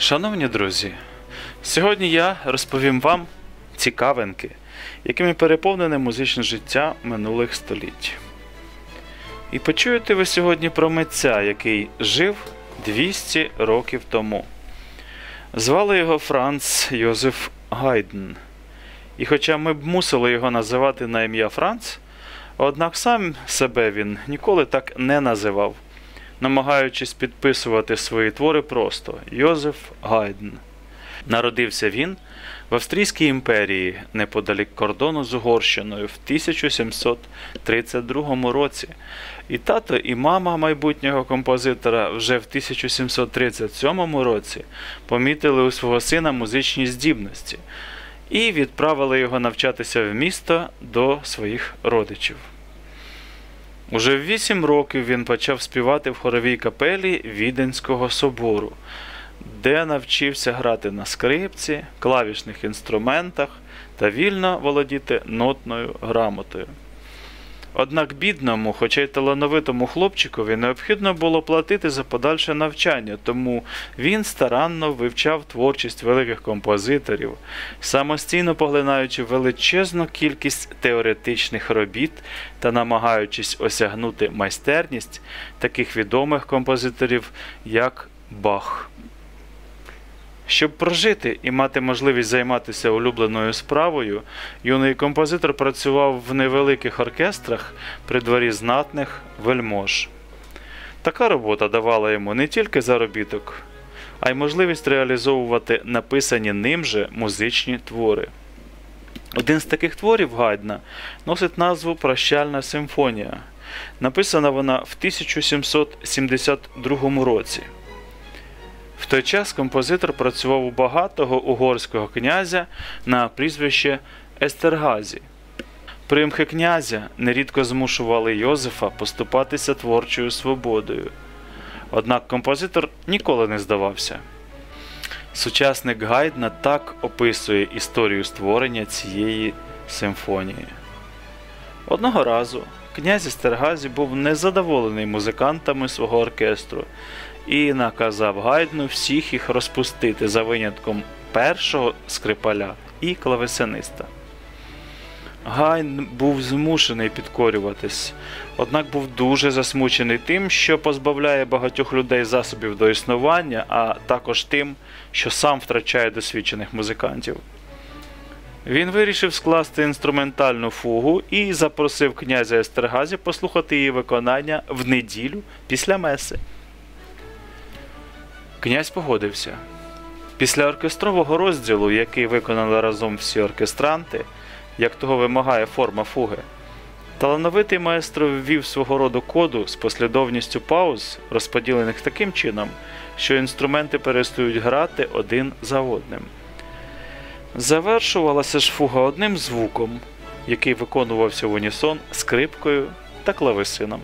Шановні друзі, сьогодні я розповім вам цікавинки, якими переповнене музичне життя минулих століть. І почуєте ви сьогодні про митця, який жив 200 років тому. Звали його Франц Йозеф Гайден. І хоча ми б мусили його називати на ім'я Франц, однак сам себе він ніколи так не називав намагаючись підписувати свої твори просто Йозеф Гайден. Народився він в Австрійській імперії неподалік кордону з Угорщиною в 1732 році. І тато, і мама майбутнього композитора вже в 1737 році помітили у свого сина музичні здібності і відправили його навчатися в місто до своїх родичів. Уже в вісім років він почав співати в хоровій капелі Віденського собору, де навчився грати на скрипці, клавішних інструментах та вільно володіти нотною грамотою. Однак бідному, хоча й талановитому хлопчикові, необхідно було платити за подальше навчання, тому він старанно вивчав творчість великих композиторів, самостійно поглинаючи величезну кількість теоретичних робіт та намагаючись осягнути майстерність таких відомих композиторів, як Бах. Щоб прожити і мати можливість займатися улюбленою справою, юний композитор працював в невеликих оркестрах при дворі знатних вельмож. Така робота давала йому не тільки заробіток, а й можливість реалізовувати написані ним же музичні твори. Один з таких творів Гайдна носить назву Прощальна симфонія. Написана вона в 1772 році. В той час композитор працював у багатого угорського князя на прізвище Естергазі. Примхи князя нерідко змушували Йозефа поступатися творчою свободою. Однак композитор ніколи не здавався. Сучасник Гайдна так описує історію створення цієї симфонії. Одного разу князь Естергазі був незадоволений музикантами свого оркестру і наказав Гайдну всіх їх розпустити за винятком першого скрипаля і клавесиниста. Гайн був змушений підкорюватись, однак був дуже засмучений тим, що позбавляє багатьох людей засобів до існування, а також тим, що сам втрачає досвідчених музикантів. Він вирішив скласти інструментальну фугу і запросив князя Естергазі послухати її виконання в неділю після меси. Князь погодився. Після оркестрового розділу, який виконали разом всі оркестранти, як того вимагає форма фуги, талановитий маестро ввів свого роду коду з послідовністю пауз, розподілених таким чином, що інструменти перестають грати один за одним. Завершувалася ж фуга одним звуком, який виконувався в унісон скрипкою та клавесином.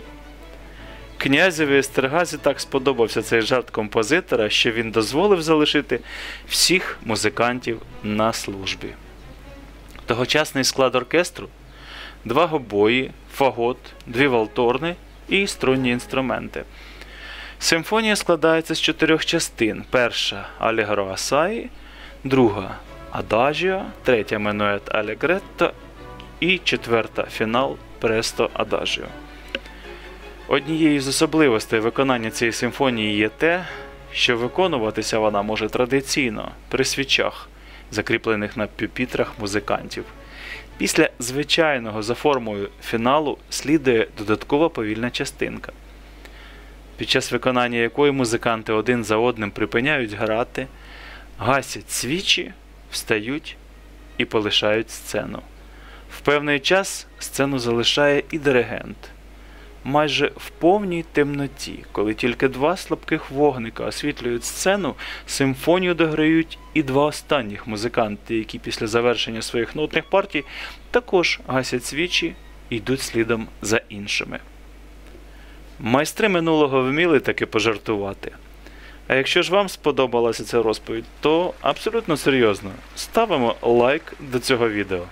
Князеві Естергазі так сподобався цей жарт композитора, що він дозволив залишити всіх музикантів на службі. Тогочасний склад оркестру два гобої, фагот, дві валторни і струнні інструменти. Симфонія складається з чотирьох частин: перша Алегро Асаї, друга Адажіо, третя Менует Алегретто і четверта фінал Престо Адажіо. Однією з особливостей виконання цієї симфонії є те, що виконуватися вона може традиційно при свічах, закріплених на пюпітрах музикантів. Після звичайного за формою фіналу слідує додаткова повільна частинка, під час виконання якої музиканти один за одним припиняють грати, гасять свічі, встають і полишають сцену. В певний час сцену залишає і диригент майже в повній темноті, коли тільки два слабких вогника освітлюють сцену, симфонію дограють і два останніх музиканти, які після завершення своїх нотних партій також гасять свічі і йдуть слідом за іншими. Майстри минулого вміли таки пожартувати. А якщо ж вам сподобалася ця розповідь, то абсолютно серйозно ставимо лайк до цього відео.